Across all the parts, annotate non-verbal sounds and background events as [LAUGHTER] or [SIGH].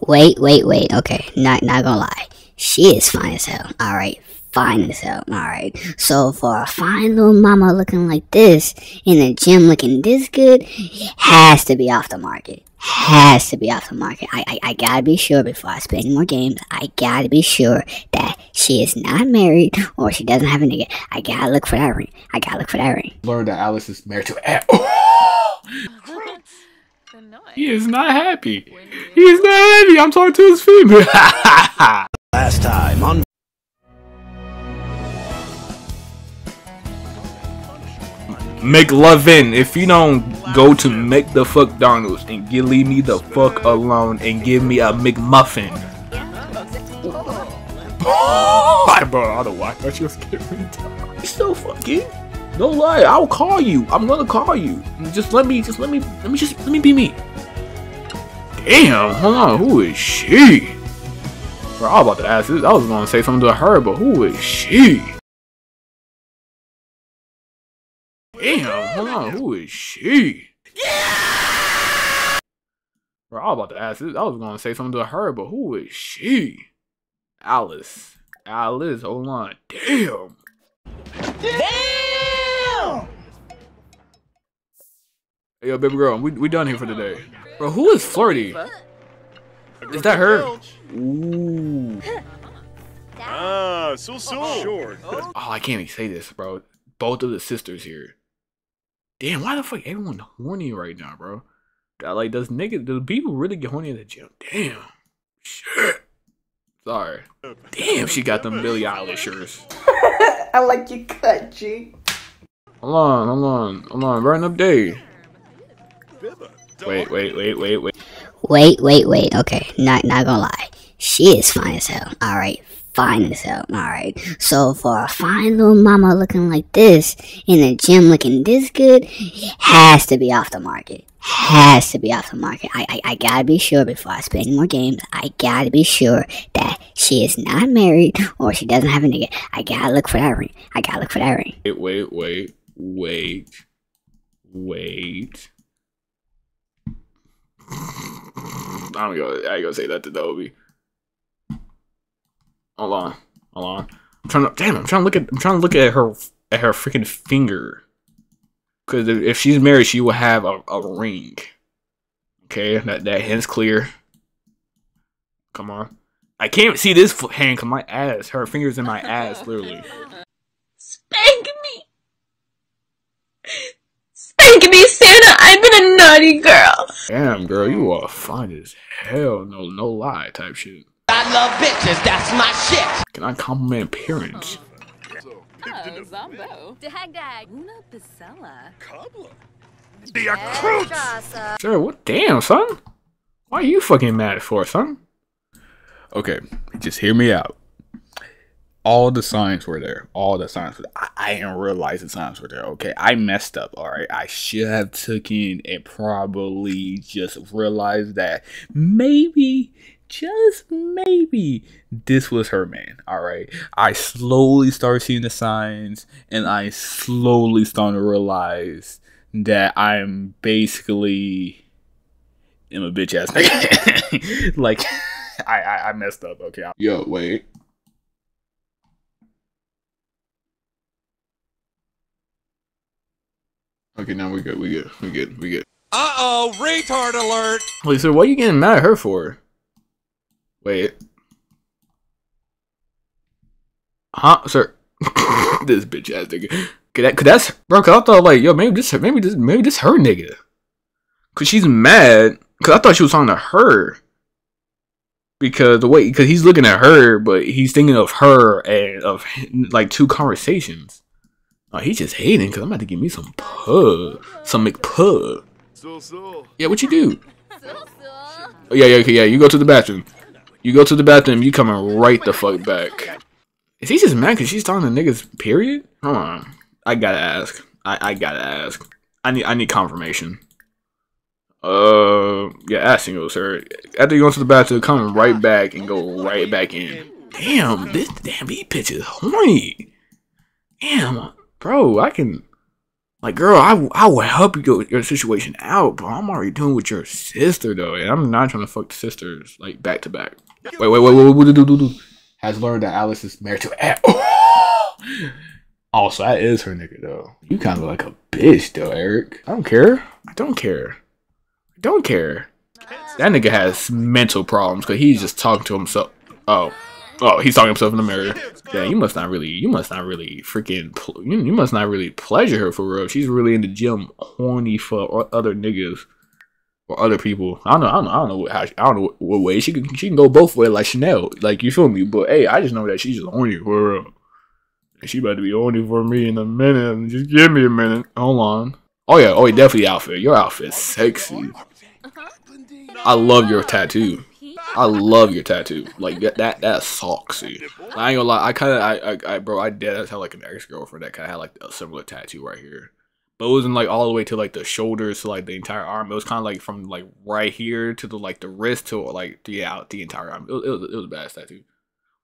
Wait, wait, wait. Okay, not not gonna lie. She is fine as hell. All right, fine as hell. All right. So for a fine little mama looking like this in the gym looking this good, has to be off the market. Has to be off the market. I, I I gotta be sure before I spend any more games. I gotta be sure that she is not married or she doesn't have a nigga. I gotta look for that ring. I gotta look for that ring. Learn that Alice is married to a- [LAUGHS] [LAUGHS] He is not happy. He is not happy. I'm talking to his female. [LAUGHS] Last time on McLovin, if you don't go to Mc the fuck Donald's and give leave me the fuck alone and give me a McMuffin. [LAUGHS] I bro, I don't know why I thought you was kidding. You so fucking. No lie, I'll call you. I'm gonna call you. Just let me, just let me, let me just, let me be me. Damn, on, who is she? Bro, I was about to ask this. I was gonna say something to her, but who is she? Damn, on, who is she? Yeah! Bro, I was about to ask this. I was gonna say something to her, but who is she? Alice. Alice, hold on. Damn. Damn! Hey, yo, baby girl, we, we done here for today. Bro, who is flirty? Is that her? Ooh. Ah, so so. Sure. Oh, I can't even say this, bro. Both of the sisters here. Damn, why the fuck everyone horny right now, bro? God, Like, does nigga, do people really get horny at the gym? Damn. Shit. Sorry. Damn, she got them Billie Eilishers. [LAUGHS] I like your cut, G. Hold on, hold on, hold on. Right update. Wait, wait, wait, wait, wait. Wait, wait, wait. Okay, not not gonna lie. She is fine as hell. All right, fine as hell. All right. So for a fine little mama looking like this in the gym looking this good, has to be off the market. Has to be off the market. I, I I gotta be sure before I spend more games. I gotta be sure that she is not married or she doesn't have a nigga. I gotta look for that ring. I gotta look for that ring. Wait, wait, wait, wait, wait. I don't go. I ain't gonna say that to Dobie. Hold on, hold on. I'm trying to. Damn, I'm trying to look at. I'm trying to look at her at her freaking finger. Because if, she's married, she will have a, a ring. Okay, that that hand's clear. Come on. I can't see this hand cause my ass. Her fingers in my ass, literally. [LAUGHS] Spank me! Spank me, Santa! I've been a naughty girl! Damn, girl, you are fine as hell. No, no lie, type shit. I love bitches, that's my shit. Can I compliment appearance? Oh, Zombo. Dag dag. Una Pisella. Sir, What? Damn, son. Why are you fucking mad for, son? Okay, just hear me out. All the signs were there. All the signs were there. I, I didn't realize the signs were there. Okay, I messed up. All right, I should have taken and probably just realized that maybe, just maybe, this was her man. All right, I slowly started seeing the signs, and I slowly started to realize that I'm basically am a bitch ass nigga. [LAUGHS] like, [LAUGHS] I, I I messed up. Okay, Yo, wait. Okay, now we good. We good. We good. We good. Uh oh, retard alert. Wait, so what are you getting mad at her for? Wait. Huh, sir? [LAUGHS] this bitch ass nigga. Cause, that, cause that's bro. Cause I thought like, yo, maybe this, maybe this, maybe this her nigga. Cause she's mad. Cause I thought she was talking to her. Because the way, cause he's looking at her, but he's thinking of her and of like two conversations. Oh, he's just hating. Cause I'm about to give me some pub, some McPub. Yeah, what you do? Oh, yeah, yeah, okay, yeah. You go to the bathroom. You go to the bathroom. You coming right the fuck back. Is he just mad because she's talking to niggas? Period. Hold on. I gotta ask. I, I gotta ask. I need I need confirmation. Uh, yeah, ask single, sir. After you go to the bathroom, come right back and go right back in. Damn, this damn these bitches horny. Damn, bro, I can. Like, girl, I, I will help you get your situation out, but I'm already doing with your sister though, and I'm not trying to fuck the sisters like back to back. Wait, wait, wait, wait, wait, wait, do, do, do. Has learned that Alice is married to a. [LAUGHS] Also, that is her nigga though. You kind of like a bitch though, Eric. I don't care. I don't care. I don't care. That nigga has mental problems because he's just talking to himself. Oh, oh, he's talking himself in the mirror. Yeah, you must not really, you must not really freaking, you, you must not really pleasure her for real. She's really in the gym, horny for other niggas or other people. I don't know. I don't know. I don't know how. I don't know what, what way she can. She can go both ways, like Chanel. Like you feel me? But hey, I just know that she's just horny for real. She about to be horny for me in a minute. Just give me a minute. Hold on. Oh yeah. Oh, yeah, definitely outfit. Your outfit's sexy. Uh-huh. I love your tattoo. I love your tattoo. Like that, that that's sexy. I ain't gonna lie. I kind of, I, I, I, bro, I did. I had like an ex girlfriend that kind of had like a similar tattoo right here, but it wasn't like all the way to like the shoulders to like the entire arm. It was kind of like from like right here to the like the wrist to like the out the entire arm. It was, it was, it was a bad tattoo.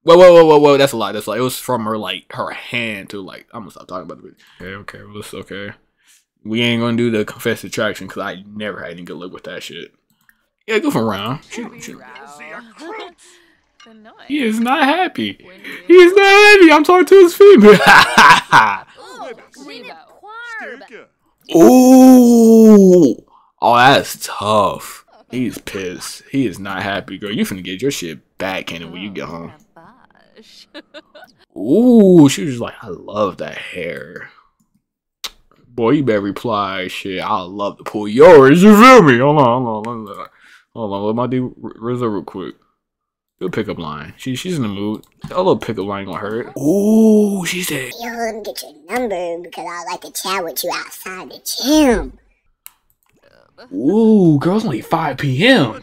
Whoa, whoa, whoa, whoa, whoa! That's a lie. That's like it was from her like her hand to like. I'm gonna stop talking about the. Okay, okay, well, it's okay. We ain't gonna do the confess attraction because I never had any good luck with that shit. Yeah, go for round. Shoot, shoot. [LAUGHS] He is not happy. He is not happy. I'm talking to his female. [LAUGHS] Ooh. Oh, that's tough. He's [LAUGHS] pissed. He is not happy, girl. You finna get your shit back, Kenny, when you get home. Ooh, she was like, I love that hair. Boy, you better reply, shit, I love to pull yours, you feel me? Hold on, hold on, hold on. Hold on, let my do Rizzo real quick. Do a pickup line. She, she's in the mood. A little pickup line gonna hurt. Ooh, she said. Yo, let me get your number because I like to chat with you outside the gym. Ooh, girls only 5 p.m. [LAUGHS]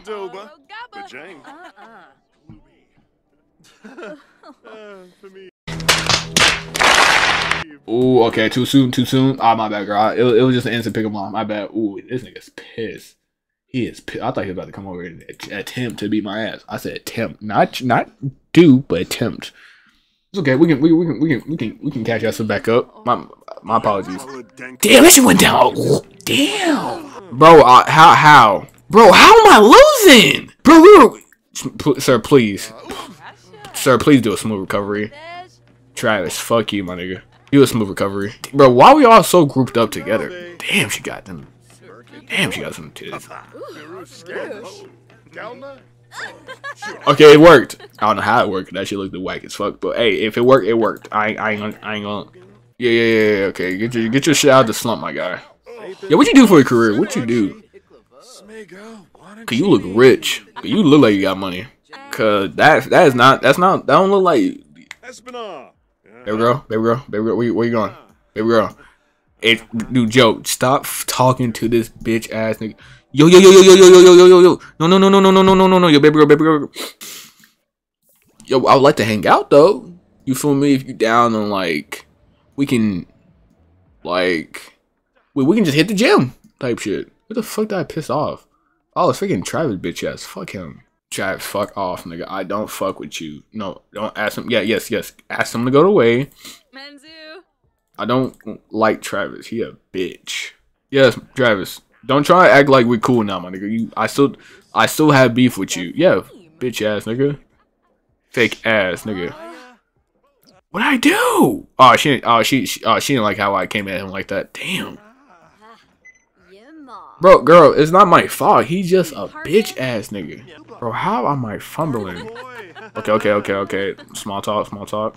Ooh, okay, too soon, too soon. Ah, my bad, girl. It, it was just an instant pickup line. My bad. Ooh, this nigga's pissed. He is. I thought he was about to come over and attempt to beat my ass. I said attempt, not not do, but attempt. It's okay. We can we, we can we can we can we can catch us back up. My my apologies. Damn, shit went down. Damn, bro. Uh, how how, bro? How am I losing, bro? We were, sir, please, sir, please do a smooth recovery. Travis, fuck you, my nigga. Do a smooth recovery, bro. Why we all so grouped up together? Damn, she got them. Damn, she got some titties. Okay, it worked. I don't know how it worked. That shit looked the whack as fuck. But hey, if it worked, it worked. I, I ain't, I ain't gonna. Yeah, yeah, yeah, yeah. Okay, get your, get your shit out of the slump, my guy. Yeah, what you do for a career? What you do? Cause you look rich. Cause You look like you got money. Cause that, that is not. That's not. That don't look like. Baby girl, baby girl, baby girl. Where, where you going, baby girl? It, dude, Joe, stop talking to this bitch ass nigga. Yo, yo, yo, yo, yo, yo, yo, yo, yo, yo, yo. No, no, no, no, no, no, no, no, no, no. Yo, baby girl, baby girl. Yo, I would like to hang out though. You feel me? If you down on like, we can, like, we we can just hit the gym type shit. What the fuck did I piss off? Oh, it's freaking Travis bitch ass. Fuck him. Travis, fuck off, nigga. I don't fuck with you. No, don't ask him. Yeah, yes, yes. Ask him to go away. Manzu. I don't like Travis. He a bitch. Yes, Travis. Don't try to act like we're cool now, my nigga. You, I still, I still have beef with you. Yeah, bitch ass nigga. Fake ass nigga. What I do? Oh, she, oh, she, she, oh, she didn't like how I came at him like that. Damn. Bro, girl, it's not my fault. He's just a bitch ass nigga. Bro, how am I fumbling? Okay, okay, okay, okay. Small talk, small talk.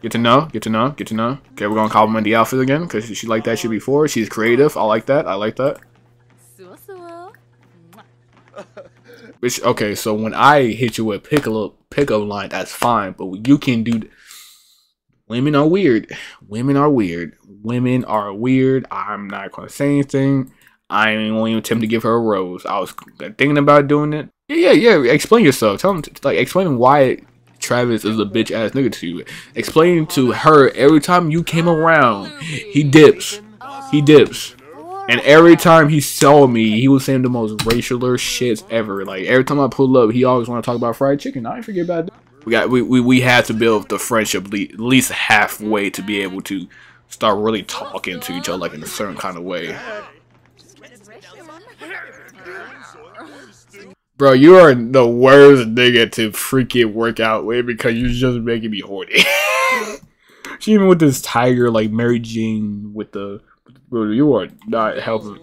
Get to know, get to know, get to know. Okay, we're gonna compliment the outfit again because she liked that shit before. She's creative. I like that. I like that. Which okay, so when I hit you with pickle pickup line, that's fine. But you can do. Women are weird. Women are weird. Women are weird. I'm not gonna say anything. I ain't going to attempt to give her a rose. I was thinking about doing it. Yeah, yeah, yeah. Explain yourself. Tell him, like, explain why Travis is a bitch ass nigga to you. Explain to her every time you came around, he dips. He dips. And every time he saw me, he was saying the most racialer shits ever. Like every time I pull up, he always want to talk about fried chicken. I forget about that. We got we, we, we had to build the friendship at least halfway to be able to start really talking to each other like in a certain kind of way. Bro, you are the worst nigga to freaking work out with because you're just making me horny. [LAUGHS] she even with this tiger like Mary Jane with the bro, you are not helping.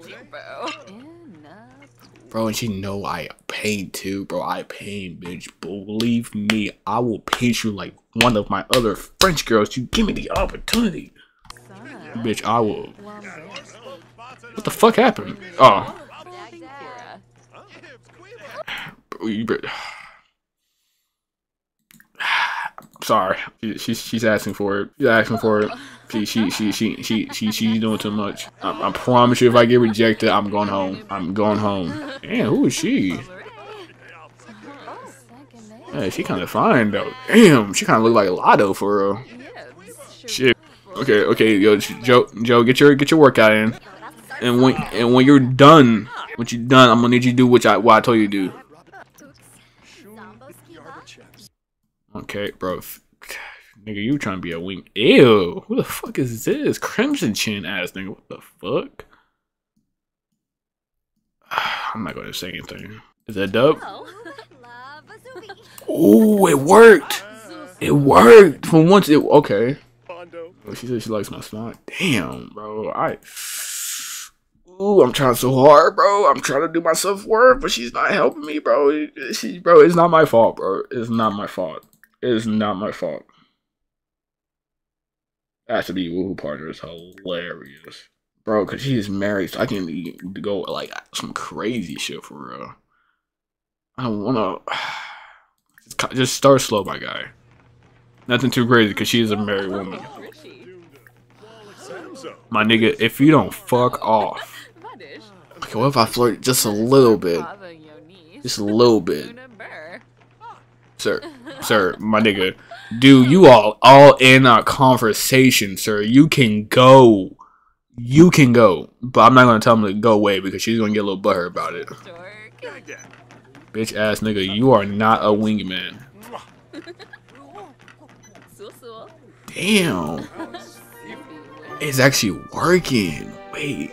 Bro, and she know I paint too, bro. I paint, bitch. Believe me, I will paint you like one of my other French girls. You give me the opportunity. Bitch, I will. What the fuck happened? Oh. Bro, you bet- [SIGHS] Sorry, she's she's asking for it. She's asking for it. She she she she she she she's doing too much. I, I promise you, if I get rejected, I'm going home. I'm going home. Damn, who is she? Yeah, she kind of fine though. Damn, she kind of look like a Lotto for real. Shit. Okay, okay, yo, Joe, Joe, get your get your workout in, and when and when you're done, when you're done, I'm gonna need you to do what I what I told you to do. Okay, bro. Nigga, you trying to be a wing? Ew, who the fuck is this? Crimson Chin ass nigga. What the fuck? [SIGHS] I'm not gonna say anything. Is that dope? [LAUGHS] Oh, it worked. It worked for once. It okay. Oh, she said she likes my smile. Damn, bro. I. Ooh, I'm trying so hard, bro. I'm trying to do my self worth, but she's not helping me, bro. She, bro, it's not my fault, bro. It's not my fault. It's not my fault. Actually, woohoo partner is hilarious, bro. Cause she's married, so I can go like some crazy shit for real. I don't wanna. [SIGHS] Just Just start slow, my guy. Nothing too crazy, cause she is a married woman. My nigga, if you don't fuck off. Okay, what if I flirt just a little bit? Just a little bit. Sir, [LAUGHS] sir, my nigga. Dude, you all all in our conversation, sir. You can go. You can go. But I'm not gonna tell him to go away because she's gonna get a little butthurt about it. Bitch ass nigga, you are not a wingman. [LAUGHS] Damn. Oh, It's actually working. Wait.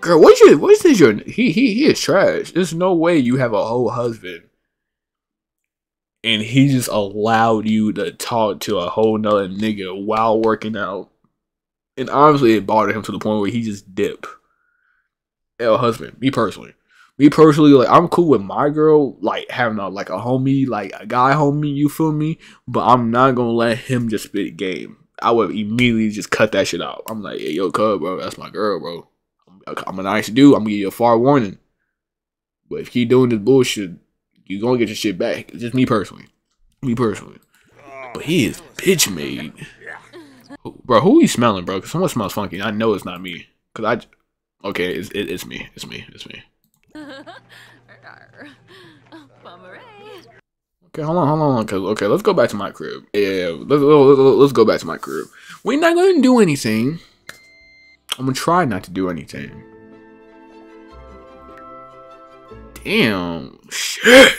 Girl, what's your what's this your he he he is trash. There's no way you have a whole husband. And he just allowed you to talk to a whole nother nigga while working out. And honestly it bothered him to the point where he just dipped. L husband, me personally. Me personally, like I'm cool with my girl, like having a like a homie, like a guy homie, you feel me? But I'm not gonna let him just spit game. I would immediately just cut that shit out. I'm like, hey, yo, cub, bro, that's my girl, bro. I'm, I'm a nice dude. I'm gonna give you a far warning. But if keep doing this bullshit, you gonna get your shit back. It's just me personally. Me personally. But he is bitch made. Bro, who you smelling, bro? Cause someone smells funky. I know it's not me. Cause I, okay, it's it, it's me. It's me. It's me. [LAUGHS] Okay, hold on, hold on, cause okay, let's go back to my crib. Yeah, let's let's, go back to my crib. We're not gonna do anything. I'm gonna try not to do anything. Damn, shit.